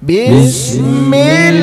Bismillah.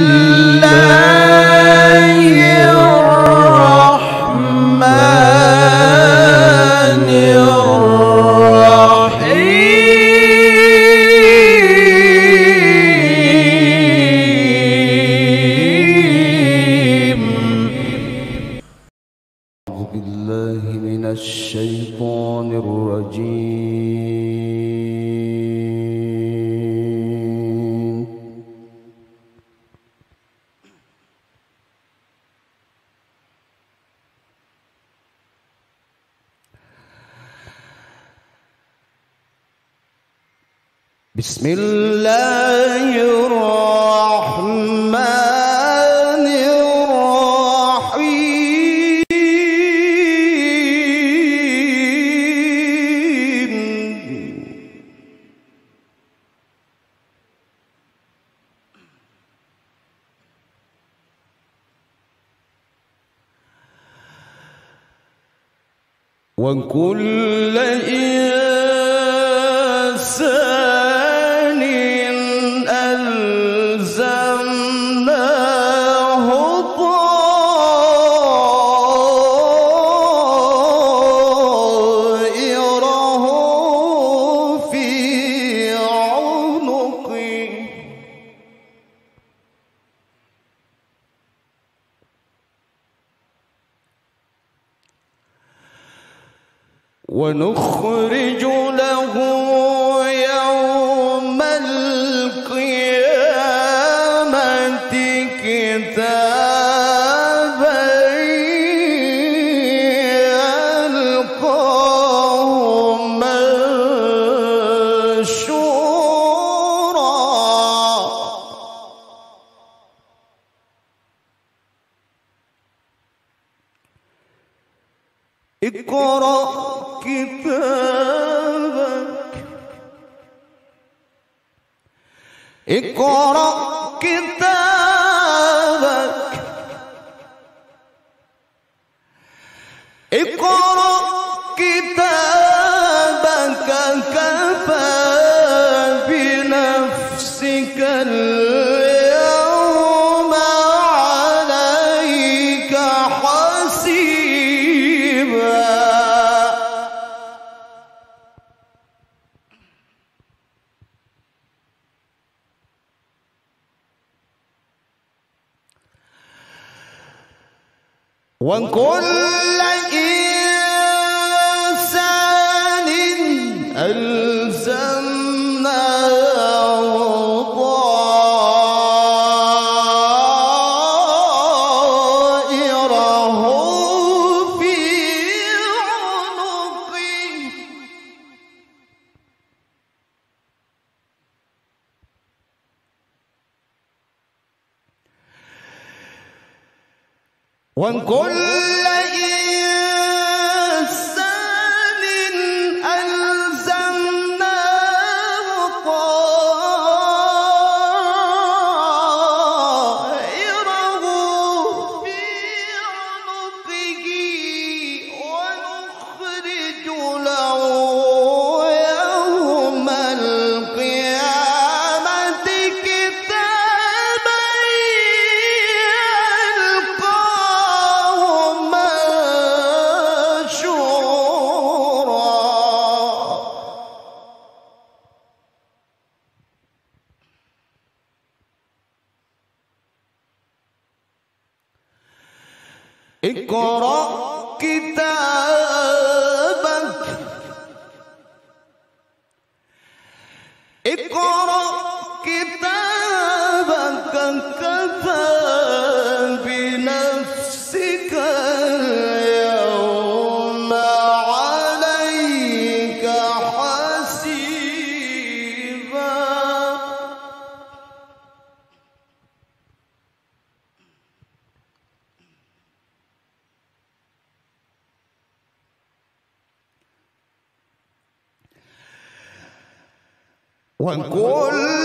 بسم الله الرحمن الرحيم. وكل إنسان ونخرج لهم 我愿意。问过。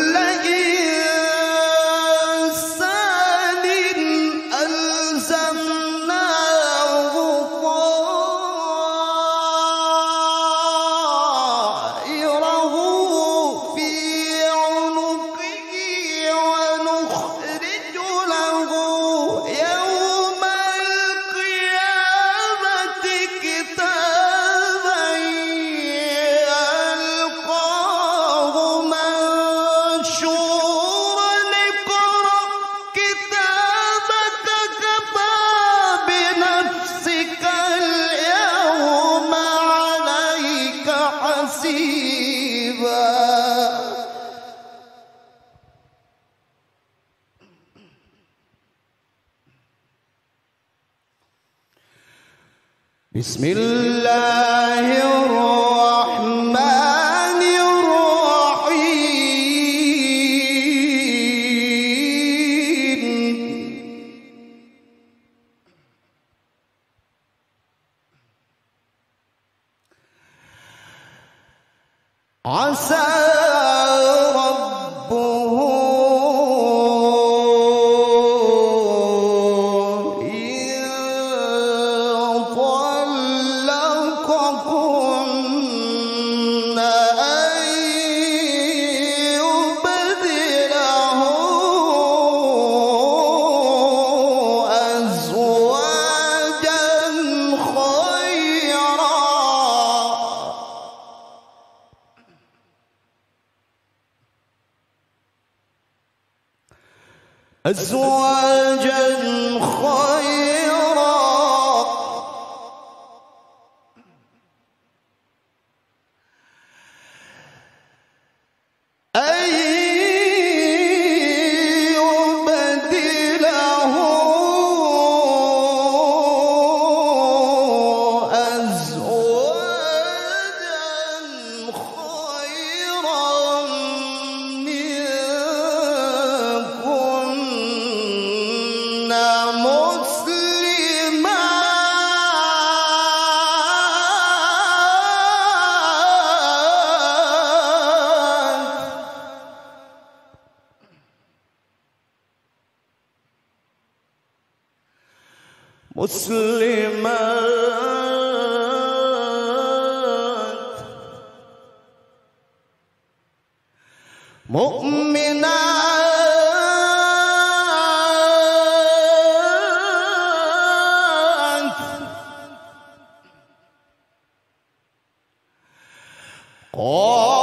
بسم الله الرحمن الرحيم. عسى أزواجا مسلمات مؤمنات قانتات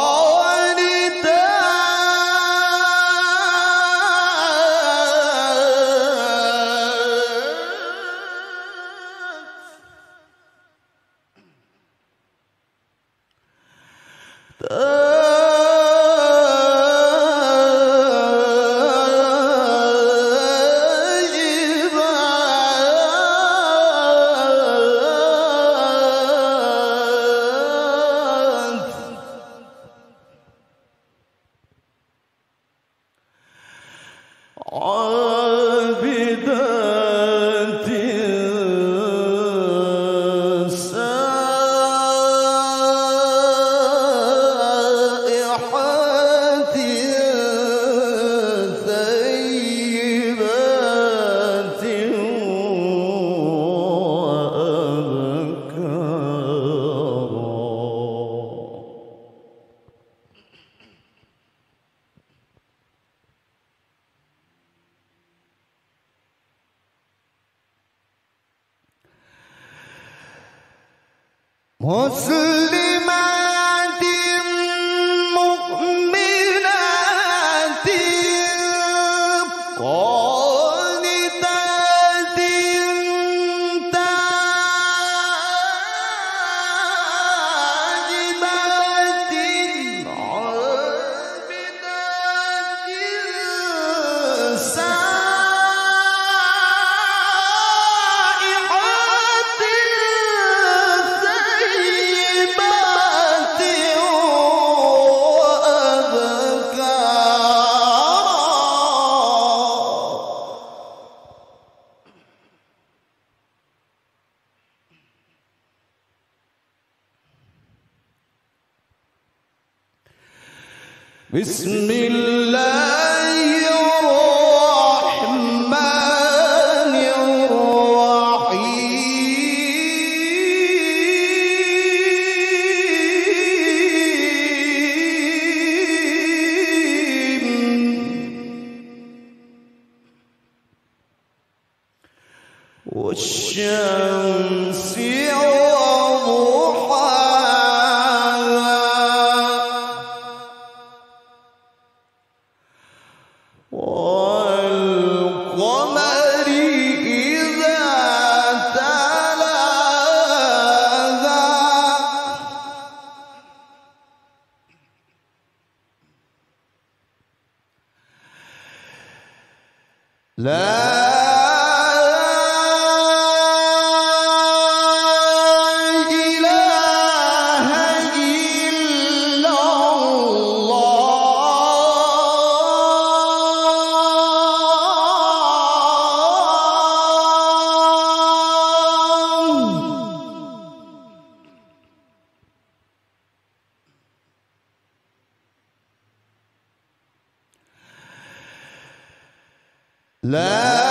Você بسم الله الرحمن الرحيم. والشمس La. love.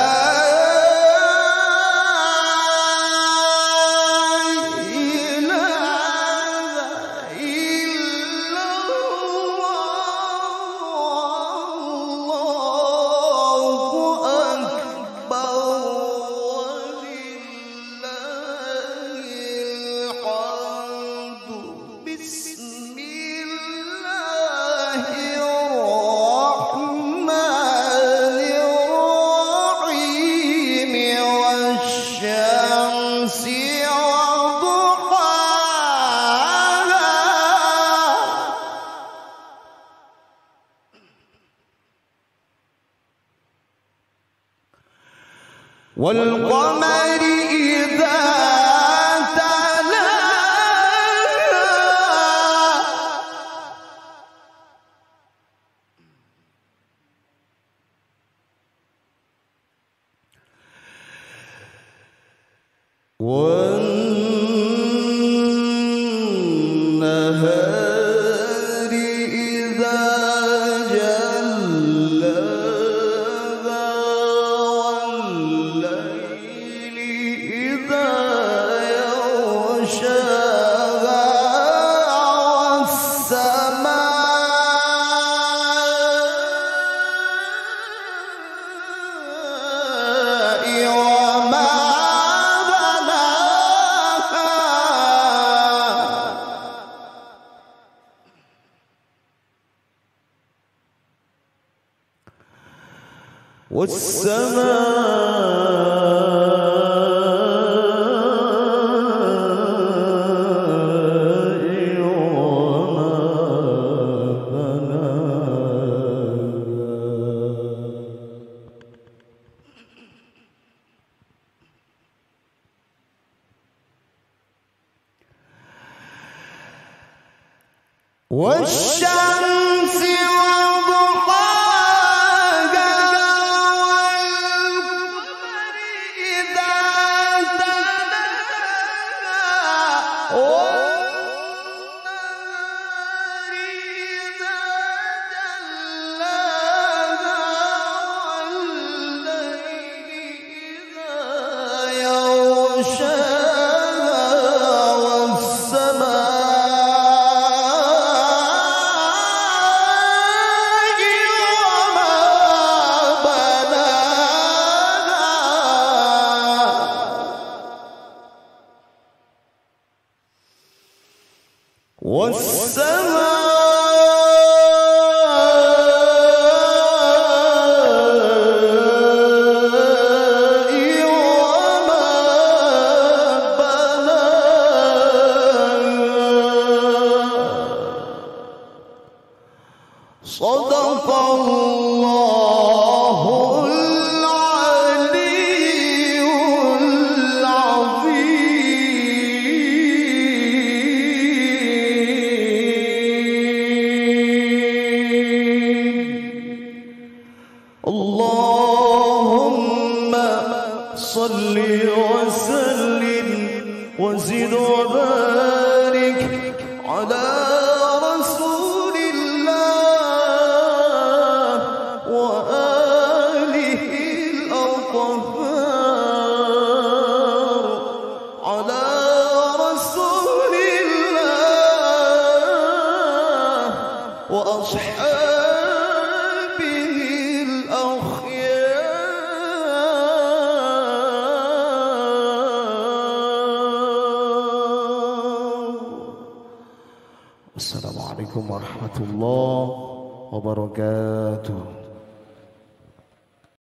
والسماء What? what? 五 والسماء ورحمة الله وبركاته.